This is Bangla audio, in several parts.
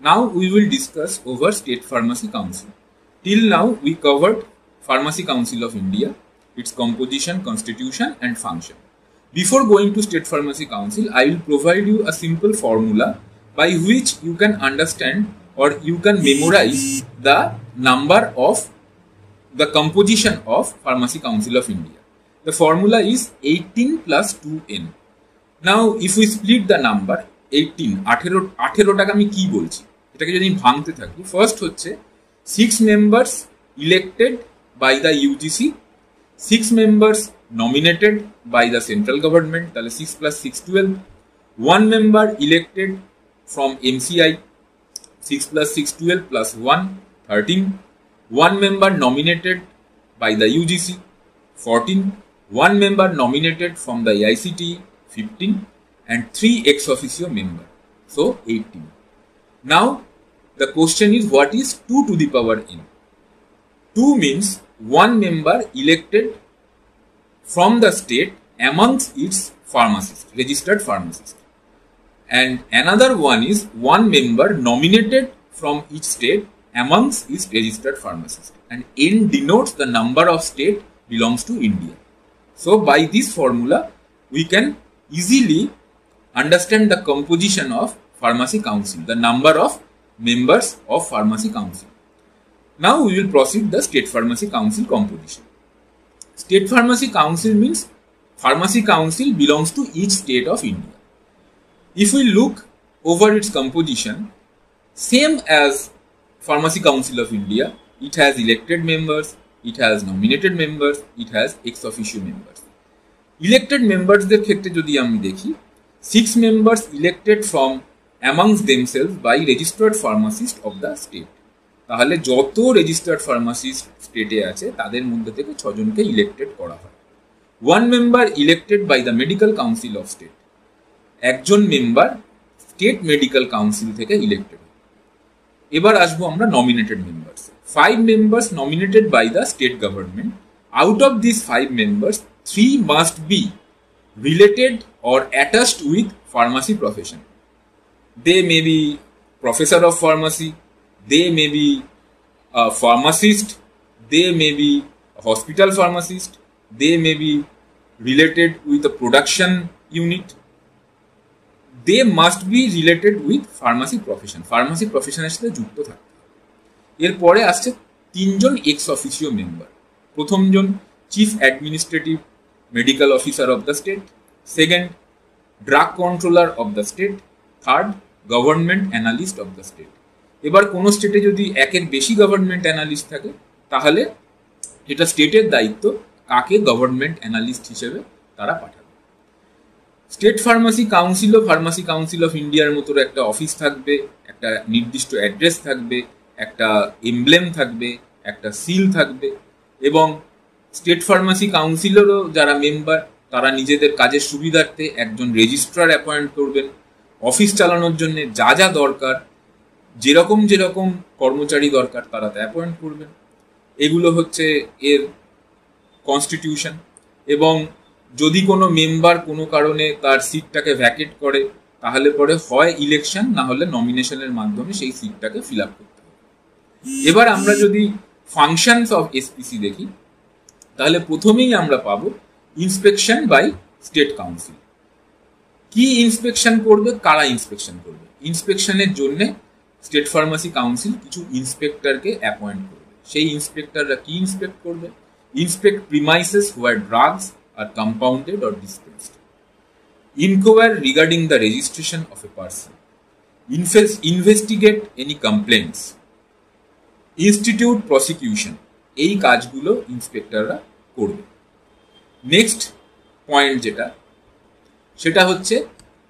Now we will discuss over State Pharmacy Council. Till now we covered Pharmacy Council of India, its composition, constitution and function. Before going to State Pharmacy Council, I will provide you a simple formula by which you can understand or you can memorize the number of the composition of Pharmacy Council of India. The formula is 18 plus 2n. Now if we split the number 18 আঠেরো আঠেরোটাকে আমি কি বলছি এটাকে যদি ভাঙতে থাকি ফার্স্ট হচ্ছে six members elected by the UGC six members nominated by the central government তাহলে six plus six twelve one member elected from MCI six plus six twelve plus one thirteen one member nominated by the UGC 14 one member nominated from the AICT 15 and three ex officio member so 18 now the question is what is 2 to the power n? 2 means one member elected from the state amongst its pharmacists registered pharmacists. And another one is one member nominated from each state amongst its registered pharmacists. And n denotes the number of state belongs to india. So by this formula we can easily understand the composition of pharmacy council the number of members of pharmacy council now we will proceed the state pharmacy council composition state pharmacy council means pharmacy council belongs to each state of india if we look over its composition same as pharmacy council of india it has elected members it has nominated members it has ex officio members elected মেম্বার্সদের ক্ষেত্রে যদি আমি দেখি six members elected from amongst themselves by registered pharmacist of the state তাহলে যত রেজিস্টার্ড ফার্মাসিস্ট স্টেটে আছে, তাদের মধ্যে থেকে ছজনকে ইলেক্টেড করা হয়। One member elected by the medical council of state একজন মেম্বার স্টেট মেডিকেল কাউন্সিল থেকে ইলেক্টেড এবার আসব আমরা nominated members five members nominated by the state government out of this five members three must be related or attached with pharmacy profession. They may be professor of pharmacy, they may be a pharmacist, they may be a hospital pharmacist, they may be related with a production unit. They must be related with pharmacy profession. Pharmacy profession এর সাথে যুক্ত থাকতে এরপরে আসছে তিনজন ex officio member প্রথমজন chief administrative medical officer of the state second drug controller of the state third government analyst of the state এবার কোনো স্টেটে যদি একের বেশি গভর্নমেন্ট অ্যানালিস্ট থাকে, তাহলে এটা স্টেটের দায়িত্ব কাকে গভর্নমেন্ট অ্যানালিস্ট হিসেবে তারা পাঠাবে। স্টেট ফার্মাসি কাউন্সিল ও ফার্মাসি কাউন্সিল অফ ইন্ডিয়ার মতো একটা অফিস থাকবে, একটা নির্দিষ্ট অ্যাড্রেস থাকবে, একটা এমব্লেম থাকবে, একটা সিল থাকবে এবং স্টেট ফার্মাসি কাউন্সিলেরও যারা মেম্বার তারা নিজেদের কাজের সুবিধার্থে একজন রেজিস্ট্রার অ্যাপয়েন্ট করবেন। অফিস চালানোর জন্য যা যা দরকার, যেরকম যেরকম কর্মচারী দরকার তারা তা অ্যাপয়েন্ট করবেন। এগুলো হচ্ছে এর কনস্টিটিউশন এবং যদি কোনো মেম্বার কোনো কারণে তার সিটটাকে ভ্যাকেট করে, তাহলে পরে হয় ইলেকশন না হলে নমিনেশনের মাধ্যমে সেই সিটটাকে ফিল আপ করতে হবে। এবার আমরা যদি ফাংশনস অফ এসপিসি দেখি, তাহলে প্রথমেই আমরা পাবো ইন্সপেকশন বাই স্টেট কাউন্সিল কি ইন্সপেকশন করবে, কারা ইন্সপেকশন করবে? ইন্সপেকশনের জন্য স্টেট ফার্মাসি কাউন্সিল কিছু ইন্সপেক্টরকে অ্যাপয়েন্ট করবে। সেই ইন্সপেক্টররা কি ইন্সপেক্ট করবে? Inspect premises where drugs are compounded or dispensed enquire regarding the registration of a person investigate any complaints institute prosecution এই কাজগুলো ইন্সপেক্টররা করবে। নেক্সট পয়েন্ট যেটা সেটা হচ্ছে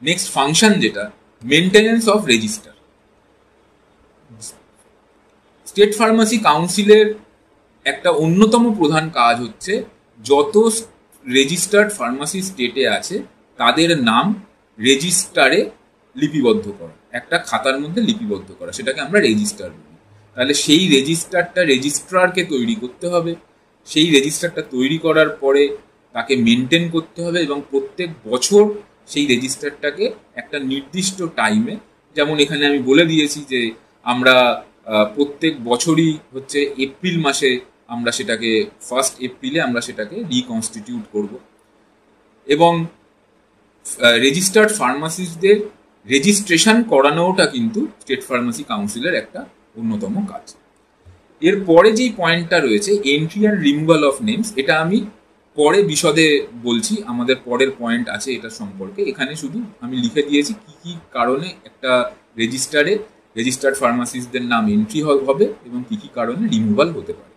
নেক্সট ফাংশন যেটা maintenance of register state pharmacy কাউন্সিলের একটা অন্যতম প্রধান কাজ হচ্ছে, যত রেজিস্টার্ড ফার্মাসি স্টেটে আছে, তাদের নাম রেজিস্টারে লিপিবদ্ধ করা। একটা খাতার মধ্যে লিপিবদ্ধ করা, সেটাকে আমরা রেজিস্টার বলি। তাহলে সেই রেজিস্টারটা রেজিস্ট্রারকে তৈরি করতে হবে। সেই রেজিস্টারটা তৈরি করার পরে তাকে মেনটেন করতে হবে এবং প্রত্যেক বছর সেই রেজিস্টারটাকে একটা নির্দিষ্ট টাইমে যেমন এখানে আমি বলে দিয়েছি যে আমরা প্রত্যেক বছরই হচ্ছে এপ্রিল মাসে আমরা সেটাকে ফার্স্ট এপ্রিলে আমরা সেটাকে রিকনস্টিটিউট করব। এবং রেজিস্টার্ড ফার্মাসিস্টদের রেজিস্ট্রেশন করানোটা কিন্তু স্টেট ফার্মাসি কাউন্সিলের একটা অন্যতম কাজ। এরপরে যেই পয়েন্টটা রয়েছে entry and removal of names এটা আমি পরে বিশদে বলছি, আমাদের পরের পয়েন্ট আছে এটা সম্পর্কে। এখানে শুধু আমি লিখে দিয়েছি কি কি কারণে একটা রেজিস্টারে রেজিস্টার্ড ফার্মাসিস্টদের নাম এন্ট্রি হবে এবং কি কি কারণে রিমুভাল হতে পারে।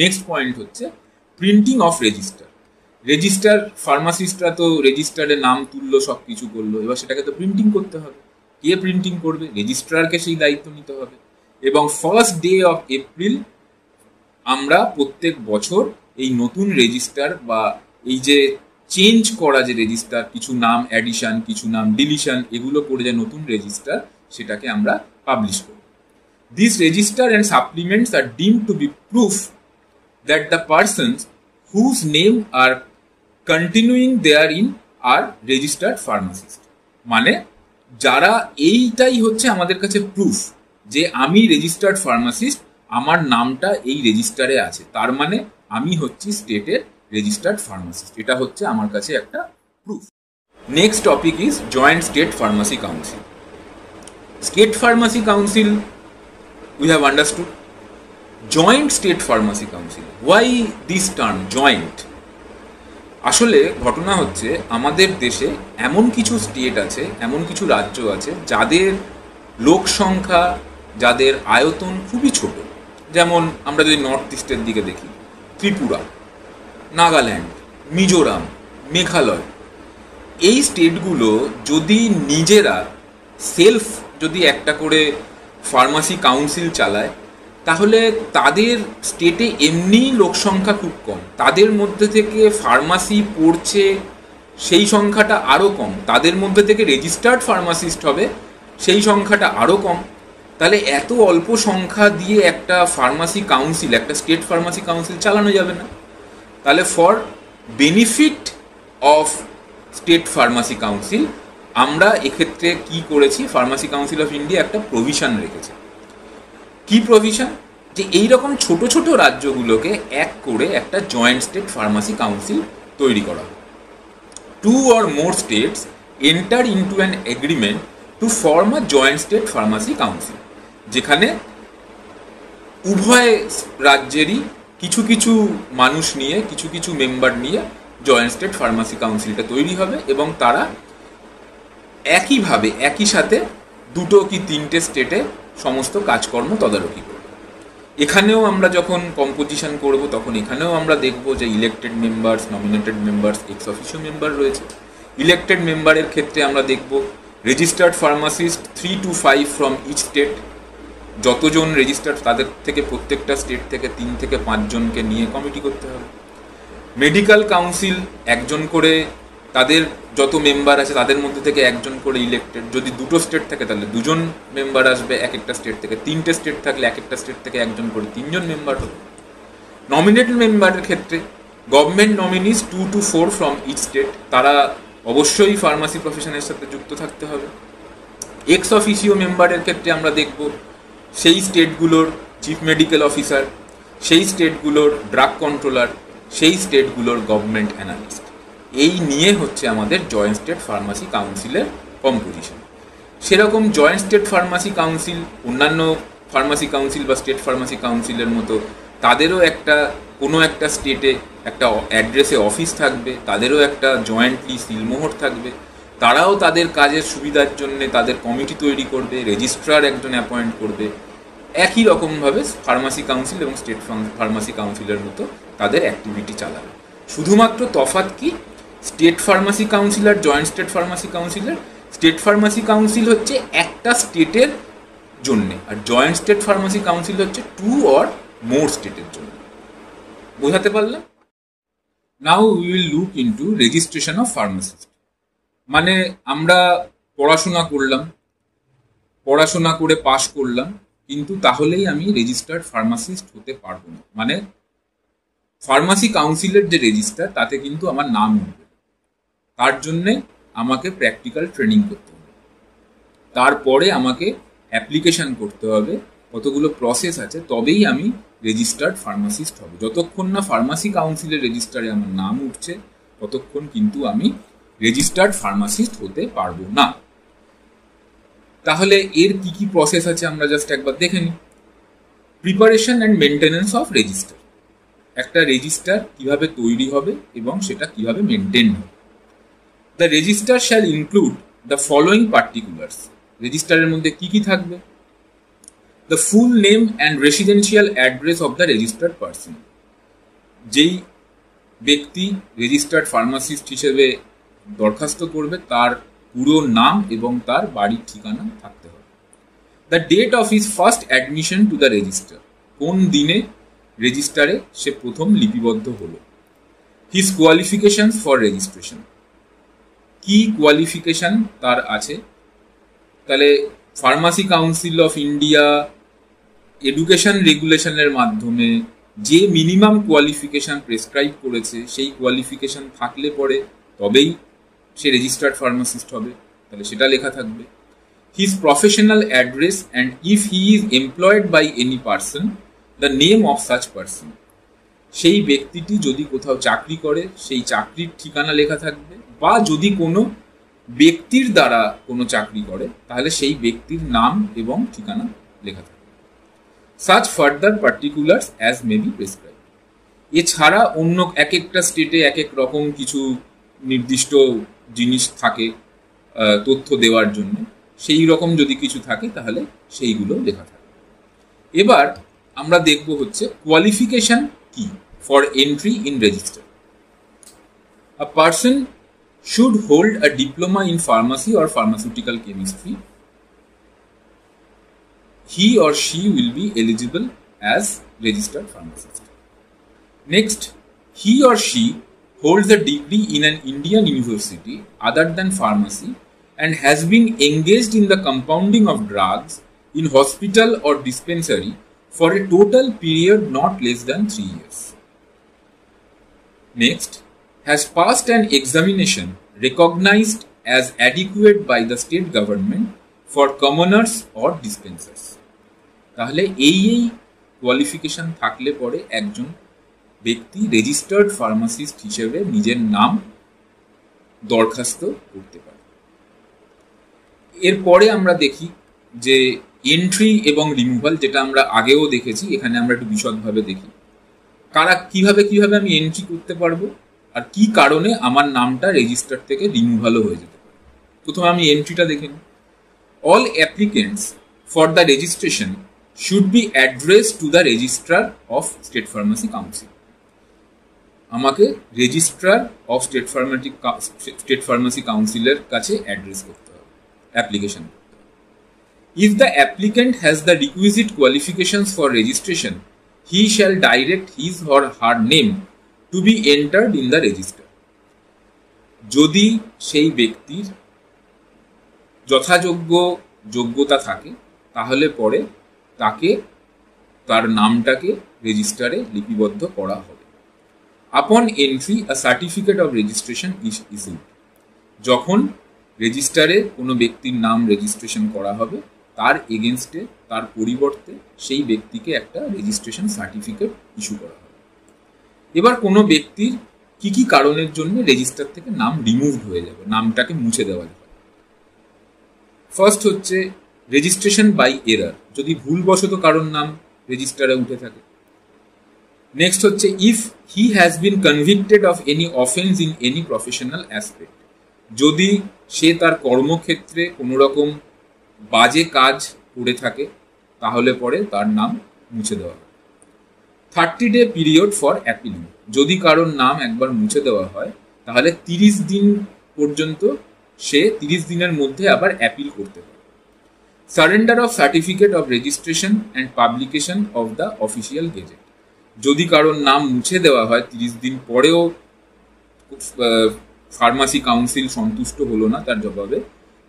নেক্সট পয়েন্ট হচ্ছে প্রিন্টিং অফ রেজিস্টার রেজিস্টার ফার্মাসিস্টরা তো রেজিস্টারে নাম তুললো সব কিছু করল, এবার সেটাকে তো প্রিন্টিং করতে হবে। কে প্রিন্টিং করবে? রেজিস্ট্রারকে সেই দায়িত্ব নিতে হবে। এবং ফার্স্ট ডে অফ এপ্রিল আমরা প্রত্যেক বছর এই নতুন রেজিস্টার বা এই যে চেঞ্জ করা যে রেজিস্টার কিছু নাম অ্যাডিশন কিছু নাম ডিলিশন এগুলো করে যে নতুন রেজিস্টার সেটাকে আমরা পাবলিশ করি। This register and supplements are deem to be proof that the persons whose name are continuing therein are registered pharmacist মানে যারা এইটাই হচ্ছে আমাদের কাছে প্রুফ যে আমি রেজিস্টার্ড ফার্মাসিস্ট আমার নামটা এই রেজিস্টারে আছে। তার মানে আমি হচ্ছি স্টেটের রেজিস্টার্ড ফার্মাসিস্ট এটা হচ্ছে আমার কাছে একটা proof next topic is joint state pharmacy council state pharmacy council we have understood joint state pharmacy council why this term joint আসলে ঘটনা হচ্ছে, আমাদের দেশে এমন কিছু স্টেট আছে, এমন কিছু রাজ্য আছে, যাদের লোক সংখ্যা, যাদের আয়তন খুবই ছোট। যেমন আমরা যদি নর্থ ইস্টের দিকে দেখি ত্রিপুরা, নাগাল্যান্ড, মিজোরাম, মেঘালয়। এই স্টেটগুলো যদি নিজেরা সেলফ যদি একটা করে ফার্মাসি কাউন্সিল চালায়, তাহলে তাদের স্টেটে এমনি লোক সংখ্যা খুব কম। তাদের মধ্যে থেকে ফার্মাসি পড়ছে সেই সংখ্যাটা আরও কম। তাদের মধ্যে থেকে রেজিস্টার্ড ফার্মাসিস্ট হবে, সেই সংখ্যাটা আরও কম। তাহলে এত অল্প সংখ্যা দিয়ে একটা ফার্মাসি কাউন্সিল একটা স্টেট ফার্মাসি কাউন্সিল চালানো যাবে না। তাহলে for benefit of state pharmacy council আমরা এক্ষেত্রে কি করেছি? ফার্মাসি কাউন্সিল অফ ইন্ডিয়া একটা প্রভিশন রেখেছে। কি প্রভিশন যে এই রকম ছোট ছোট রাজ্যগুলোকে এক করে একটা জয়েন্ট স্টেট ফার্মাসি কাউন্সিল তৈরি করা two or more states enter into an agreement to form a joint state pharmacy council যেখানে উভয় রাজ্যেরই কিছু কিছু মানুষ নিয়ে, কিছু কিছু মেম্বার নিয়ে জয়েন্ট স্টেট ফার্মাসি কাউন্সিলটা তৈরি হবে এবং তারা একইভাবে, একই সাথে দুটো কি তিনটে স্টেটে সমস্ত কাজকর্ম তদারকি করবে। এখানেও আমরা যখন কম্পোজিশন করব, তখন এখানেও আমরা দেখব যে elected members nominated members ex officio member রয়েছে। ইলেক্টেড মেম্বারের ক্ষেত্রে আমরা দেখব registered pharmacist three to five from each state যতজন রেজিস্টার্ড তাদের থেকে প্রত্যেকটা স্টেট থেকে তিন থেকে পাঁচজনকে নিয়ে কমিটি করতে হবে। মেডিকেল কাউন্সিল একজন করে তাদের যত মেম্বার আছে তাদের মধ্যে থেকে একজন করে ইলেক্টেড যদি দুটো স্টেট থাকে তাহলে দুজন মেম্বার আসবে এক একটা স্টেট থেকে। তিনটে স্টেট থাকলে এক একটা স্টেট থেকে একজন করে তিনজন মেম্বার হবে। নমিনেটেড মেম্বারের ক্ষেত্রে government nominees two to four from each state তারা অবশ্যই ফার্মাসি প্রফেশনের সাথে যুক্ত থাকতে হবে। এক্স অফিসিও মেম্বারের ক্ষেত্রে আমরা দেখব সেই স্টেটগুলোর চিফ মেডিকেল অফিসার সেই স্টেটগুলোর ড্রাগ কন্ট্রোলার সেই স্টেটগুলোর গভর্নমেন্ট অ্যানালিস্ট এই নিয়ে হচ্ছে আমাদের জয়েন্ট স্টেট ফার্মাসি কাউন্সিলের কম্পোজিশন সেরকম জয়েন্ট স্টেট ফার্মাসি কাউন্সিল অন্যান্য ফার্মাসি কাউন্সিল বা স্টেট ফার্মাসি কাউন্সিলের মতো, তাদেরও একটা, কোনো একটা স্টেটে একটা অ্যাড্রেসে অফিস থাকবে, তাদেরও একটা জয়েন্টলি সিলমোহর থাকবে। তারাও তাদের কাজের সুবিধার জন্য তাদের কমিটি তৈরি করবে রেজিস্ট্রার একজন অ্যাপয়েন্ট করবে। একই রকমভাবে ফার্মাসি কাউন্সিল এবং স্টেট ফার্মাসি কাউন্সিলের মতো তাদের অ্যাক্টিভিটি চালাবে। শুধুমাত্র তফাত কি? স্টেট ফার্মাসি কাউন্সিল আর জয়েন্ট স্টেট ফার্মাসি কাউন্সিলের স্টেট ফার্মাসি কাউন্সিল হচ্ছে একটা স্টেটের জন্যে আর জয়েন্ট স্টেট ফার্মাসি কাউন্সিল হচ্ছে টু অর মোর স্টেটের জন্য। বোঝাতে পারলাম? Now we will look into registration of pharmacist মানে আমরা পড়াশোনা করলাম, পড়াশোনা করে পাশ করলাম, কিন্তু তাহলেই আমি রেজিস্টার্ড ফার্মাসিস্ট হতে পারব না। মানে ফার্মাসি কাউন্সিলের যে রেজিস্টার তাতে কিন্তু আমার নাম উঠবে। তার জন্যে আমাকে প্র্যাকটিক্যাল ট্রেনিং করতে হবে। তারপরে আমাকে অ্যাপ্লিকেশান করতে হবে। কতগুলো প্রসেস আছে, তবেই আমি রেজিস্টার্ড ফার্মাসিস্ট হব। যতক্ষণ না ফার্মাসি কাউন্সিলের রেজিস্টারে আমার নাম উঠছে, ততক্ষণ কিন্তু আমি রেজিস্টার্ড ফার্মাসিস্ট হতে পারব না। তাহলে এর কি কি প্রসেস আছে আমরা জাস্ট একবার দেখে নিই। Preparation and maintenance of register একটা রেজিস্টার কীভাবে তৈরি হবে এবং সেটা কীভাবে মেনটেন হবে। The register shall include the following particulars রেজিস্টারের মধ্যে কি কি থাকবে? The full name and residential address of the registered person যেই ব্যক্তি রেজিস্টার্ড ফার্মাসিস্ট হিসেবে দরখাস্ত করবে, তার পুরো নাম এবং তার বাড়ির ঠিকানা থাকতে হবে। The date of his first admission to the register কোন দিনে রেজিস্টারে সে প্রথম লিপিবদ্ধ হলো? হিজ কোয়ালিফিকেশন ফর রেজিস্ট্রেশন কি কোয়ালিফিকেশন তার আছে? তাহলে pharmacy council of India education রেগুলেশনের মাধ্যমে যে মিনিমাম কোয়ালিফিকেশন প্রেসক্রাইব করেছে, সেই কোয়ালিফিকেশন থাকলে পরে তবেই সে রেজিস্টার্ড ফার্মাসিস্ট হবে, তাহলে সেটা লেখা থাকবে। His professional address and if he is employed by any person the name of such person সেই ব্যক্তিটি যদি কোথাও চাকরি করে, সেই চাকরির ঠিকানা লেখা থাকবে। বা যদি কোনো ব্যক্তির দ্বারা কোনো চাকরি করে, তাহলে সেই ব্যক্তির নাম এবং ঠিকানা লেখা থাকবে। Such further particulars as may be prescribe এছাড়া অন্য এক একটা স্টেটে এক এক রকম কিছু নির্দিষ্ট জিনিস থাকে তথ্য দেওয়ার জন্য, সেই রকম যদি কিছু থাকে, তাহলে সেইগুলো লেখা থাকে। এবার আমরা দেখব হচ্ছে কোয়ালিফিকেশান কি for entry in register a person should hold a diploma in pharmacy or pharmaceutical chemistry he or she will be eligible as register pharmacist next he or she holds a degree in an Indian university other than pharmacy and has been engaged in the compounding of drugs in hospital or dispensary for a total period not less than 3 years. Next, has passed an examination recognized as adequate by the state government for commoners or dispensers. তাহলে এই এই কোয়ালিফিকেশন থাকলে পরে একজন ব্যক্তি রেজিস্টার্ড ফার্মাসিস্ট হিসেবে নিজের নাম দরখাস্ত করতে পারে। এরপরে আমরা দেখি যে এন্ট্রি এবং রিমুভাল যেটা আমরা আগেও দেখেছি, এখানে আমরা একটু বিশদভাবে দেখি। কারা কীভাবে কীভাবে আমি এন্ট্রি করতে পারব আর কি কারণে আমার নামটা রেজিস্টার থেকে রিমুভালও হয়ে যেতে পারে। প্রথমে আমি এন্ট্রিটা দেখে নিই। All applicants for the registration should be address to the registrar of state pharmacy council আমাকে registrar of state pharmacy state pharmacy কাউন্সিলের কাছে অ্যাড্রেস করতে হবে application if the applicant has the requisite qualifications for registration he shall direct his her her name to be entered in the register যদি সেই ব্যক্তির যথাযোগ্য যোগ্যতা থাকে, তাহলে পরে তাকে, তার নামটাকে রেজিস্টারে লিপিবদ্ধ করা হবে upon entry a certificate of registration is issued যখন রেজিস্টারে কোনো ব্যক্তির নাম রেজিস্ট্রেশন করা হবে, তার এগেনস্টে তার পরিবর্তে সেই ব্যক্তিকে একটা রেজিস্ট্রেশন সার্টিফিকেট ইস্যু করা হবে। এবার কোনো ব্যক্তির কি কি কারণের জন্য রেজিস্টার থেকে নাম রিমুভড হয়ে যাবে, নামটাকে মুছে দেওয়া যাবে। ফার্স্ট হচ্ছে রেজিস্ট্রেশন বাই এরার যদি ভুলবশত কারোর নাম রেজিস্টারে উঠে থাকে নেক্সট হচ্ছে if he has been convicted of any offence in any professional aspect যদি সে তার কর্মক্ষেত্রে কোনো রকম বাজে কাজ করে থাকে, তাহলে পরে তার নাম মুছে দেওয়া হবে thirty day period for appealing যদি কারোর নাম একবার মুছে দেওয়া হয়, তাহলে তিরিশ দিন পর্যন্ত সে তিরিশ দিনের মধ্যে আবার অ্যাপিল করতে পারে। Surrender of certificate of registration and publication of the official gazette যদি কারোর নাম মুছে দেওয়া হয়, তিরিশ দিন পরেও ফার্মাসি কাউন্সিল সন্তুষ্ট হলো না তার জবাবে,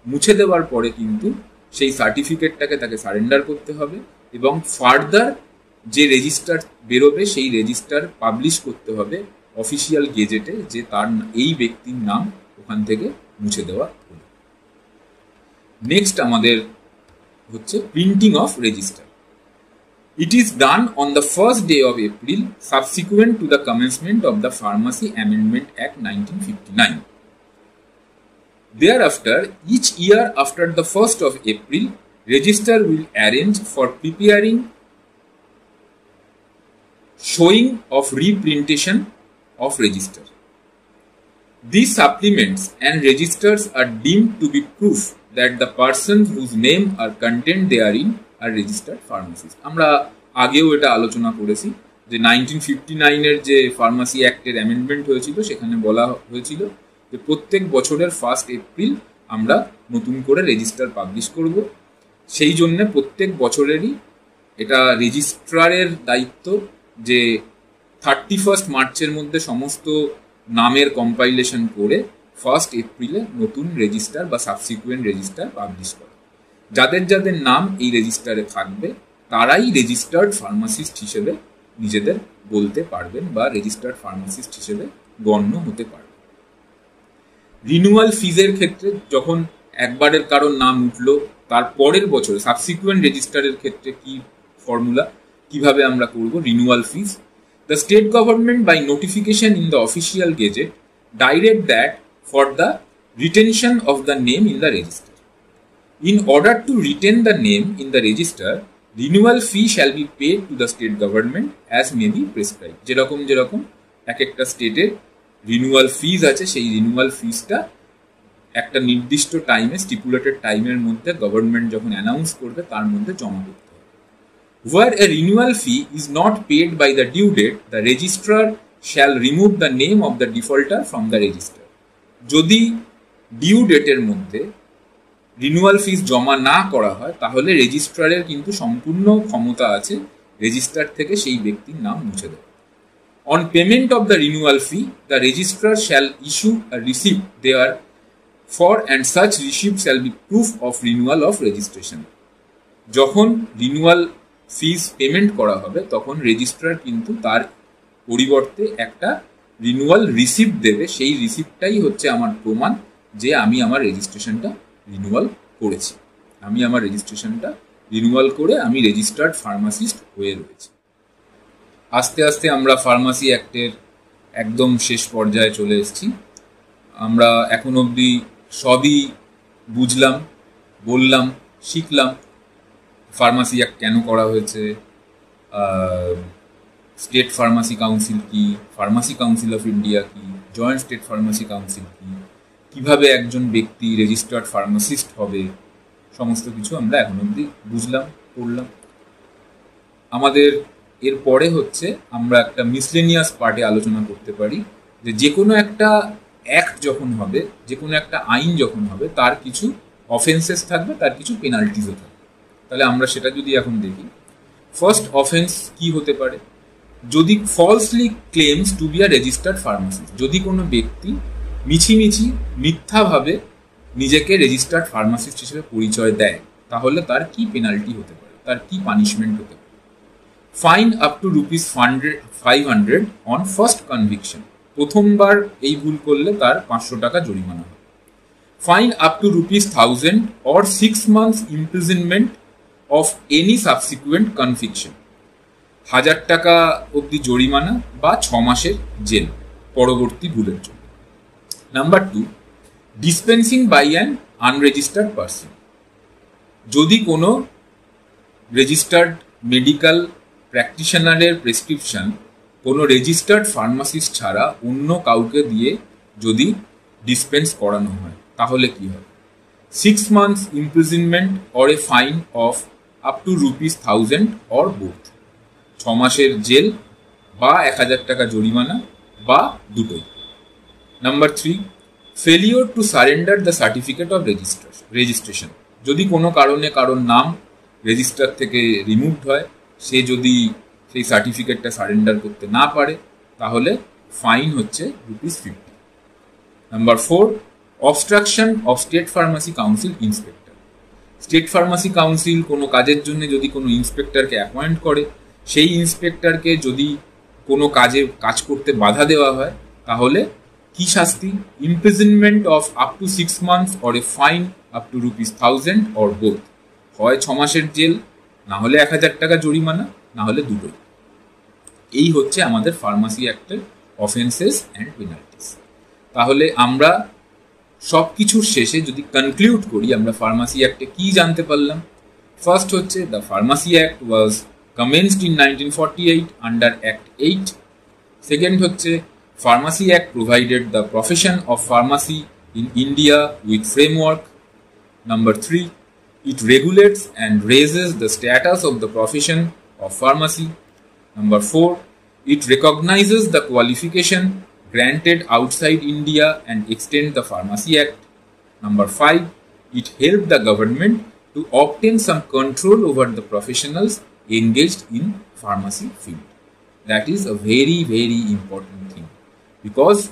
মুছে দেওয়ার পরে কিন্তু সেই সার্টিফিকেটটাকে তাকে সারেন্ডার করতে হবে এবং ফার্দার যে রেজিস্টার বেরোবে, সেই রেজিস্টার পাবলিশ করতে হবে অফিসিয়াল গেজেটে যে তার এই ব্যক্তির নাম ওখান থেকে মুছে দেওয়া হলো। নেক্সট আমাদের হচ্ছে printing of register It is done on the first day of April subsequent to the commencement of the Pharmacy Amendment Act 1959. Thereafter, each year after the 1st of April, register will arrange for preparing showing of reprintation of register. These supplements and registers are deemed to be proof that the persons whose name are contained therein are registered pharmacists. আমরা আগেও এটা আলোচনা করেছি যে নাইনটিন ফিফটি নাইনের যে ফার্মাসি অ্যাক্টের অ্যামেন্ডমেন্ট হয়েছিল, সেখানে বলা হয়েছিল যে প্রত্যেক বছরের ফার্স্ট এপ্রিল আমরা নতুন করে রেজিস্টার পাবলিশ করব সেই জন্য প্রত্যেক বছরেরই এটা রেজিস্ট্রারের দায়িত্ব যে থার্টি ফার্স্ট মার্চের মধ্যে সমস্ত নামের কম্পাইলেশন করে ফার্স্ট এপ্রিলে নতুন রেজিস্টার বা সাবসিকুয়েন্ট রেজিস্টার পাবলিশ করে যাদের যাদের নাম এই রেজিস্টারে থাকবে, তারাই রেজিস্টার্ড ফার্মাসিস্ট হিসেবে নিজেদের বলতে পারবেন বা রেজিস্টার্ড ফার্মাসিস্ট হিসেবে গণ্য হতে পারবেন। রিনুয়াল ফিজের ক্ষেত্রে যখন একবারের কারোর নাম উঠল, তার পরের বছর সাবসিকুয়েন্ট রেজিস্টারের ক্ষেত্রে কি ফর্মুলা কীভাবে আমরা করব renewal fees? The state government by notification in the official gazette direct that for the retention of the name in the register in order to retain the name in the register renewal fee shall be paid to the state government as may be prescribe যেরকম যেরকম এক একটা স্টেটের রিনুয়াল ফিজ আছে, সেই রিনুয়াল ফিজটা একটা নির্দিষ্ট টাইমে স্টিপুলেটেড টাইমের মধ্যে গভর্নমেন্ট যখন অ্যানাউন্স করবে, তার মধ্যে জমা করতে হবে। Where a renewal fee is not paid by the due date the registrar shall remove the name of the defaulter from the register যদি ডিউ ডেটের মধ্যে রিনুয়াল ফিস জমা না করা হয় তাহলে রেজিস্ট্রারের কিন্তু সম্পূর্ণ ক্ষমতা আছে রেজিস্টার থেকে সেই ব্যক্তির নাম মুছে On payment of the renewal fee, the registrar shall issue a receipt there for and such receipt shall be proof of renewal of registration. যখন রিনুয়াল ফিস পেমেন্ট করা হবে তখন রেজিস্ট্রার কিন্তু তার পরিবর্তে একটা রিনুয়াল রিসিপ্ট দেবে সেই রিসিপ্টটাই হচ্ছে আমার প্রমাণ যে আমি আমার রেজিস্ট্রেশনটা রিনুয়াল করেছি। আমি আমার রেজিস্ট্রেশনটা রিনুয়াল করে আমি রেজিস্টার্ড ফার্মাসিস্ট হয়ে রয়েছি। আস্তে আস্তে আমরা ফার্মাসি অ্যাক্টের একদম শেষ পর্যায়ে চলে এসেছি। আমরা এখন অবধি সবই বুঝলাম, বললাম, শিখলাম ফার্মাসি অ্যাক্ট কেন করা হয়েছে স্টেট ফার্মাসি কাউন্সিল কি ফার্মাসি কাউন্সিল অফ ইন্ডিয়া কি জয়েন্ট স্টেট ফার্মাসি কাউন্সিল কি কীভাবে একজন ব্যক্তি রেজিস্টার্ড ফার্মাসিস্ট হবে? সমস্ত কিছু আমরা এখন অবধি বুঝলাম, পড়লাম। আমাদের এর পরে হচ্ছে আমরা একটা মিসলেনিয়াস পার্টে আলোচনা করতে পারি যে যে কোনো একটা অ্যাক্ট যখন হবে যে কোনো একটা আইন যখন হবে, তার কিছু অফেন্সেস থাকবে, তার কিছু পেনাল্টিজও থাকবে। তাহলে আমরা সেটা যদি এখন দেখি ফার্স্ট অফেন্স কি হতে পারে? যদি falsely claims to be a registered pharmacist যদি কোনো ব্যক্তি মিছিমিছি, মিথ্যাভাবে নিজেকে রেজিস্টার্ড ফার্মাসিস্ট হিসেবে পরিচয় দেয়, তাহলে তার কি পেনাল্টি হতে পারে? তার কি পানিশমেন্ট হতে পারে? Fine up to rupees five hundred on first conviction প্রথমবার এই ভুল করলে তার পাঁচশো টাকা জরিমানা হবে। Fine up to rupees thousand or six months imprisonment of any subsequent conviction হাজার টাকা অবধি জরিমানা বা ছ মাসের জেল, পরবর্তী ভুলের জন্য। Number two dispensing by an unregistered person যদি কোনো রেজিস্টার্ড মেডিকেল প্র্যাকটিশনারের প্রেসক্রিপশন কোনো রেজিস্টার্ড ফার্মাসিস্ট ছাড়া অন্য কাউকে দিয়ে যদি ডিসপেন্স করানো হয়, তাহলে কি হবে? Six months imprisonment or a fine of up to rupees thousand or both ছ মাসের জেল বা এক হাজার টাকা জরিমানা বা দুটোই। Number three failure to surrender the certificate of registration যদি কোনো কারণে কারোর নাম রেজিস্টার থেকে রিমুভড হয়, সে যদি সেই সার্টিফিকেটটা সারেন্ডার করতে না পারে, তাহলে ফাইন হচ্ছে rupees fifty number four obstruction of state pharmacy council inspector state pharmacy council কোনো কাজের জন্য যদি কোনো ইন্সপেক্টরকে অ্যাপয়েন্ট করে, সেই ইন্সপেক্টরকে যদি কোনো কাজে, কাজ করতে বাধা দেওয়া হয়, তাহলে কি শাস্তি? Imprisonment of up to six months or a fine up to rupees thousand or both হয় ছ মাসের জেল, না হলে এক হাজার টাকা জরিমানা, না হলে দুটোই। এই হচ্ছে আমাদের ফার্মাসি অ্যাক্টের অফেন্সেস অ্যান্ড পেনাল্টিস তাহলে আমরা সব কিছুর শেষে যদি কনক্লুড করি, আমরা ফার্মাসি অ্যাক্টে কি জানতে পারলাম? ফার্স্ট হচ্ছে the pharmacy act was commenced in nineteen forty eight under act eight second হচ্ছে Pharmacy Act provided the profession of pharmacy in India with framework. Number 3. It regulates and raises the status of the profession of pharmacy. Number 4. It recognizes the qualification granted outside India and extends the Pharmacy Act. Number 5. It helped the government to obtain some control over the professionals engaged in pharmacy field. That is a very very important thing. Because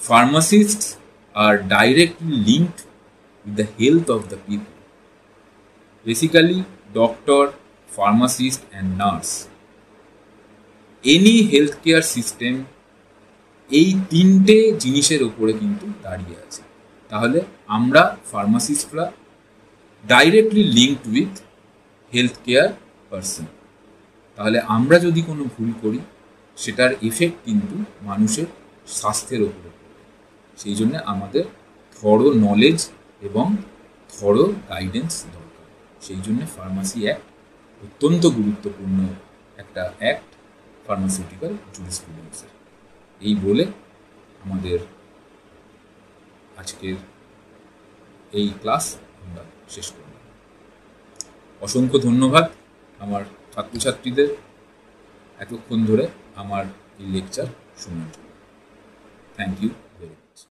pharmacists are directly linked with the health of the people basically doctor pharmacist and nurse any healthcare system এই তিনটে জিনিসের উপরে কিন্তু দাঁড়িয়ে আছে তাহলে আমরা ফার্মাসিস্টরা directly linked with health care person তাহলে আমরা যদি কোনো ভুল করি সেটার এফেক্ট কিন্তু মানুষের স্বাস্থ্যের উপরে। সেই জন্য আমাদের থরো নলেজ এবং থরো গাইডেন্স দরকার। সেই জন্য ফার্মাসি অ্যাক্ট অত্যন্ত গুরুত্বপূর্ণ একটা অ্যাক্ট ফার্মাসিউটিক্যাল জুরিসপ্রুডেন্সের এই বলে আমাদের আজকের এই ক্লাস আমরা শেষ করব অসংখ্য ধন্যবাদ আমার ছাত্রছাত্রীদের এতক্ষণ ধরে আমার এই লেকচার শোনার জন্য। Thank you.